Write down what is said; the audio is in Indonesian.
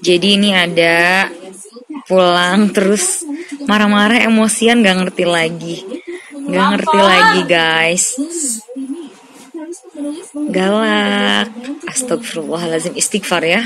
Jadi ini ada pulang terus marah-marah emosian gak ngerti lagi. Gak ngerti lagi guys. Galak. Astagfirullahaladzim. Istighfar ya.